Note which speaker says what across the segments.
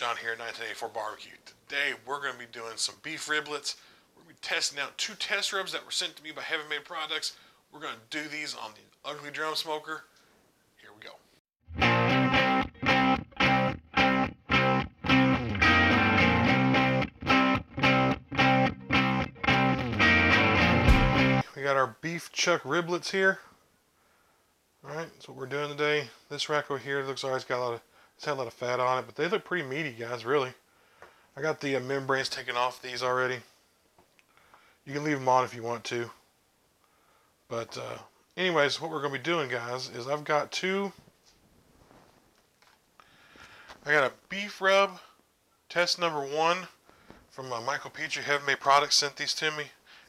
Speaker 1: John here at 1984 Barbecue. Today we're going to be doing some beef riblets. We're going to be testing out two test rubs that were sent to me by Heaven Made Products. We're going to do these on the Ugly Drum Smoker. Here we go. We got our beef chuck riblets here. All right, that's what we're doing today. This rack over here looks like it's got a lot of, it's had a lot of fat on it, but they look pretty meaty, guys. Really. I got the uh, membranes taken off these already. You can leave them on if you want to. But uh, anyways, what we're going to be doing, guys, is I've got two. I got a beef rub test number one from uh, Michael Petrie Heaven Made Products sent these to me.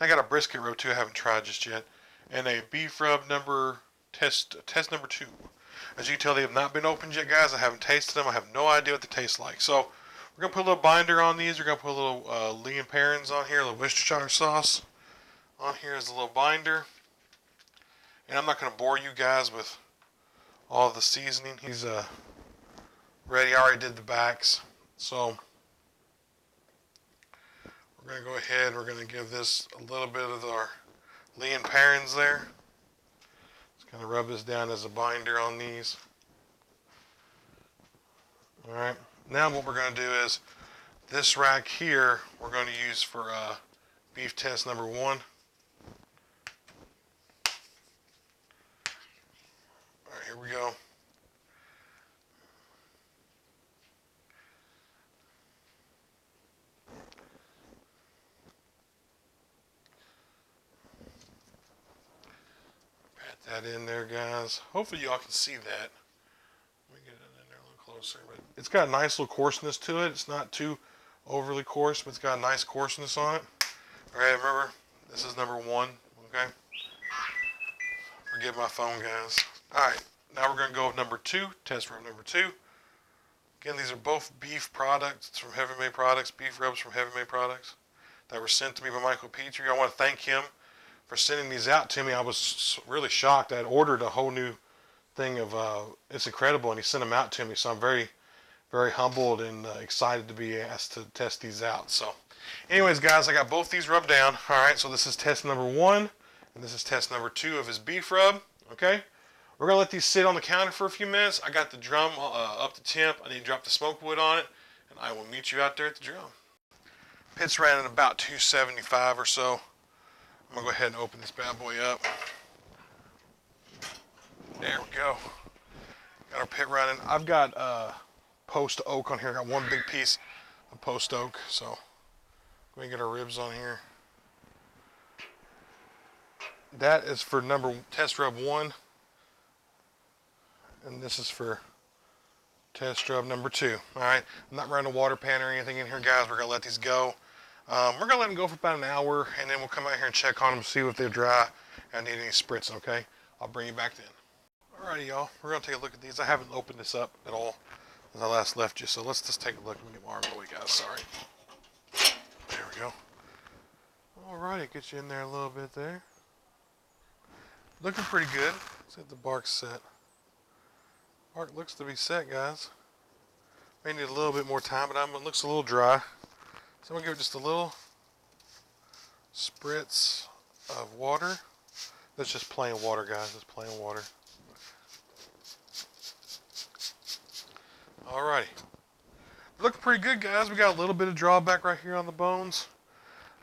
Speaker 1: I got a brisket rub too. I haven't tried just yet, and a beef rub number test test number two. As you can tell, they have not been opened yet, guys. I haven't tasted them. I have no idea what they taste like. So we're gonna put a little binder on these. We're gonna put a little uh, Lea and Perrins on here, a little Worcestershire sauce on here as a little binder. And I'm not gonna bore you guys with all the seasoning. He's uh, ready. I already did the backs, so we're gonna go ahead. We're gonna give this a little bit of our Lea and Perrins there. Of rub this down as a binder on these. All right. Now what we're going to do is this rack here we're going to use for uh, beef test number one. All right, here we go. That in there, guys. Hopefully y'all can see that. Let me get it in there a little closer. But it's got a nice little coarseness to it. It's not too overly coarse, but it's got a nice coarseness on it. All right, remember, this is number one, okay? Forgive my phone, guys. All right, now we're going to go with number two, test rub number two. Again, these are both beef products from Heaven Made Products, beef rubs from Heaven Made Products that were sent to me by Michael Petrie. I want to thank him for sending these out to me. I was really shocked. I had ordered a whole new thing of uh, it's incredible, and he sent them out to me. So I'm very, very humbled and uh, excited to be asked to test these out. So, anyways, guys, I got both these rubbed down. All right, so this is test number one, and this is test number two of his beef rub. Okay, we're gonna let these sit on the counter for a few minutes. I got the drum uh, up to temp. I need to drop the smoke wood on it, and I will meet you out there at the drum. Pits ran at about 275 or so. I'm gonna go ahead and open this bad boy up. There we go. Got our pit running. I've got uh, post oak on here. Got one big piece of post oak. So we can get our ribs on here. That is for number test rub one. And this is for test rub number two. All right. I'm not running a water pan or anything in here, guys. We're gonna let these go. Um, we're gonna let them go for about an hour, and then we'll come out here and check on them, see if they're dry and need any spritz. Okay, I'll bring you back then. Alrighty, y'all. We're gonna take a look at these. I haven't opened this up at all since I last left you, so let's just take a look. Let me get my arm away, guys. Sorry. There we go. Alrighty, get you in there a little bit there. Looking pretty good. Let's get the bark set. Bark looks to be set, guys. May need a little bit more time, but I'm, it looks a little dry. So I'm gonna give it just a little spritz of water. That's just plain water, guys. Just plain water. Alrighty. Looking pretty good, guys. We got a little bit of drawback right here on the bones.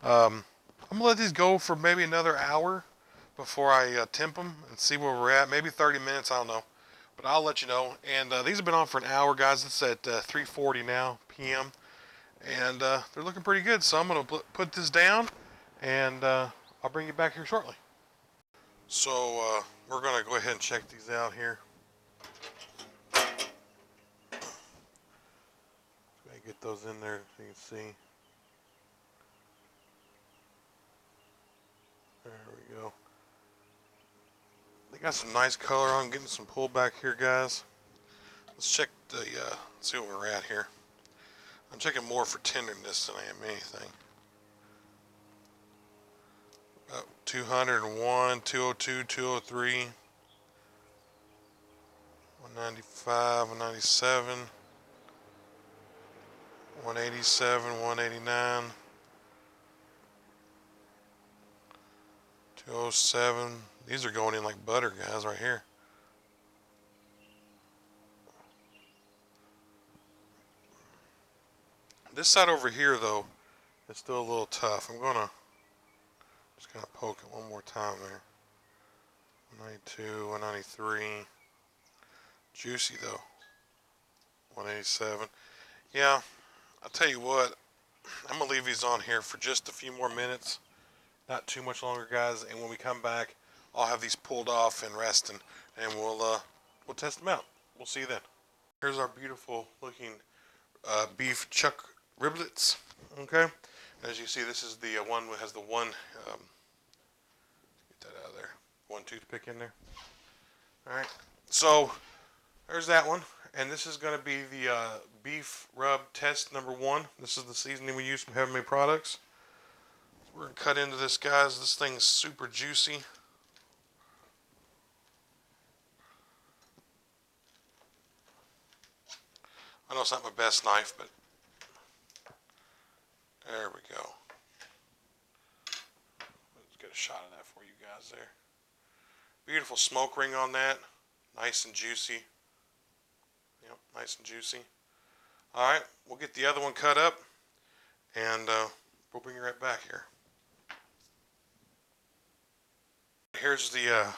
Speaker 1: Um, I'm gonna let these go for maybe another hour before I uh, temp them and see where we're at. Maybe 30 minutes. I don't know, but I'll let you know. And uh, these have been on for an hour, guys. It's at uh, 3:40 now p.m and uh, they're looking pretty good. So I'm going to put this down, and uh, I'll bring you back here shortly. So uh, we're going to go ahead and check these out here. Get those in there so you can see. There we go. They got some nice color on, getting some pullback here, guys. Let's check the, uh, see what we're at here. I'm checking more for tenderness than I am anything. About 201, 202, 203, 195, 197. 187, 189, 207. These are going in like butter, guys, right here. This side over here, though, is still a little tough. I'm going to just kind of poke it one more time there. 192, 193. Juicy, though. 187. Yeah, I'll tell you what. I'm going to leave these on here for just a few more minutes. Not too much longer, guys. And when we come back, I'll have these pulled off and resting. And we'll, uh, we'll test them out. We'll see you then. Here's our beautiful looking uh, beef chuck riblets. Okay, as you see, this is the uh, one that has the one. Um, get that out of there. One toothpick in there. All right. So there's that one, and this is going to be the uh, beef rub test number one. This is the seasoning we use from Heavenly Products. We're gonna cut into this, guys. This thing's super juicy. I know it's not my best knife, but there we go. Let's get a shot of that for you guys there. Beautiful smoke ring on that. Nice and juicy. Yep, nice and juicy. All right, we'll get the other one cut up and uh, we'll bring you right back here. Here's the uh,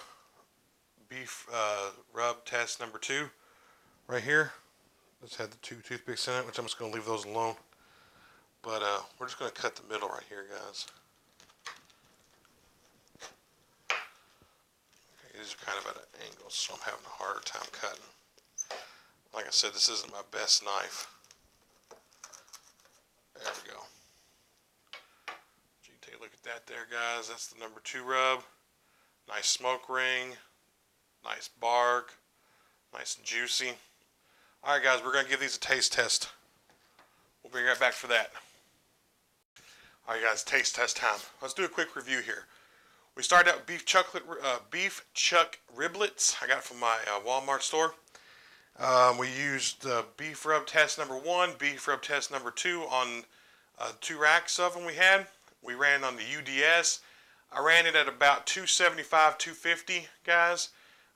Speaker 1: beef uh, rub test number two right here. This had the two toothpicks in it, which I'm just going to leave those alone. But uh, we're just going to cut the middle right here, guys. Okay, these are kind of at an angle, so I'm having a harder time cutting. Like I said, this isn't my best knife. There we go. You can take a look at that there, guys. That's the number two rub. Nice smoke ring. Nice bark. Nice and juicy. Alright guys, we're going to give these a taste test. We'll be right back for that. Alright guys, taste test time. Let's do a quick review here. We started out beef chocolate, uh, beef chuck riblets. I got from my uh, Walmart store. Um, we used uh, beef rub test number one, beef rub test number two on uh, two racks of them we had. We ran on the UDS. I ran it at about 275, 250, guys.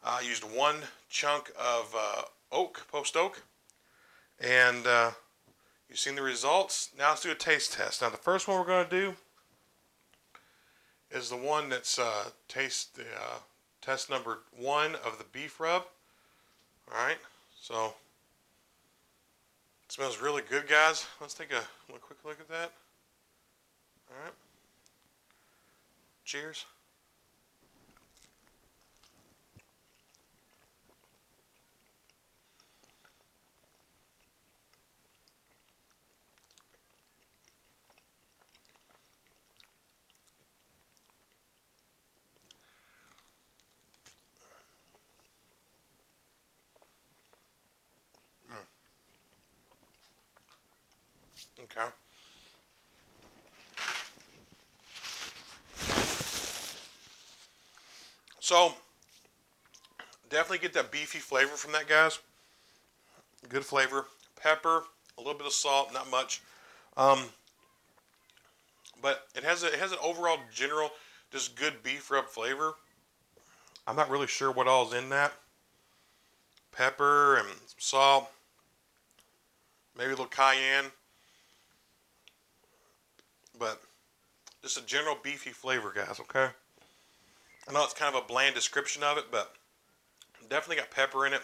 Speaker 1: I used one chunk of uh, oak, post oak. And uh, you've seen the results. Now let's do a taste test. Now the first one we're going to do is the one that's uh, taste the uh, test number one of the beef rub. All right, so it smells really good, guys. Let's take a, quick look at that. All right. Cheers. Okay. So, definitely get that beefy flavor from that, guys. Good flavor. Pepper, a little bit of salt, not much. Um, but it has a, it has an overall general just good beef rub flavor. I'm not really sure what all's in that. Pepper and salt, maybe a little cayenne but just a general beefy flavor, guys, okay? I know it's kind of a bland description of it, but definitely got pepper in it,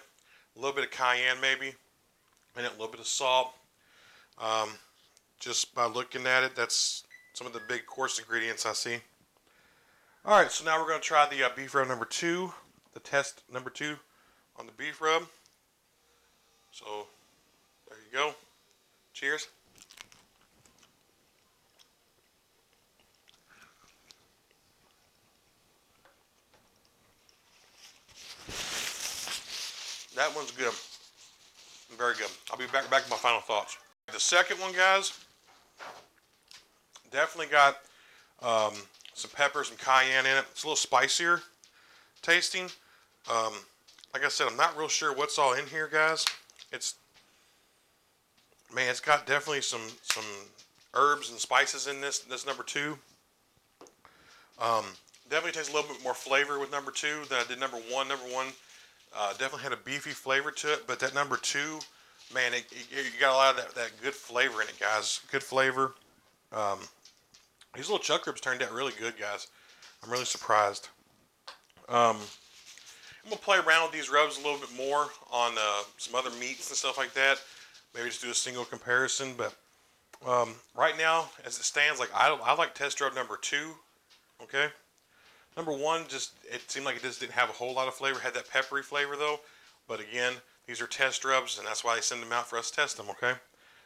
Speaker 1: a little bit of cayenne maybe, and a little bit of salt. Um, just by looking at it, that's some of the big coarse ingredients I see. All right, so now we're going to try the uh, beef rub number two, the test number two on the beef rub. So there you go. Cheers. That one's good. Very good. I'll be back back to my final thoughts. The second one, guys, definitely got um, some peppers and cayenne in it. It's a little spicier tasting. Um, like I said, I'm not real sure what's all in here, guys. It's man, it's got definitely some some herbs and spices in this this number two. Um, definitely tastes a little bit more flavor with number two than I did number one. Number one uh, definitely had a beefy flavor to it, but that number two, man, it, it, you got a lot of that, that good flavor in it, guys. Good flavor. Um, these little chuck ribs turned out really good, guys. I'm really surprised. Um, I'm gonna play around with these rubs a little bit more on uh, some other meats and stuff like that. Maybe just do a single comparison, but um, right now, as it stands, like I, I like test rub number two. Okay, number one just it seemed like it just didn't have a whole lot of flavor. Had that peppery flavor though, but again, these are test rubs, and that's why they send them out for us to test them. Okay,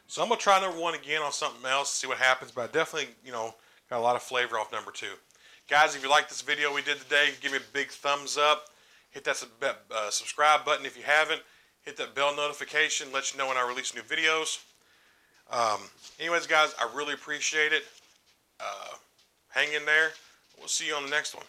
Speaker 1: so I'm gonna try number one again on something else, see what happens. But I definitely, you know, got a lot of flavor off number two. Guys, if you like this video we did today, give me a big thumbs up. Hit that uh, subscribe button if you haven't. Hit that bell notification, let you know when I release new videos. Um, anyways, guys, I really appreciate it. Uh, hang in there. We'll see you on the next one.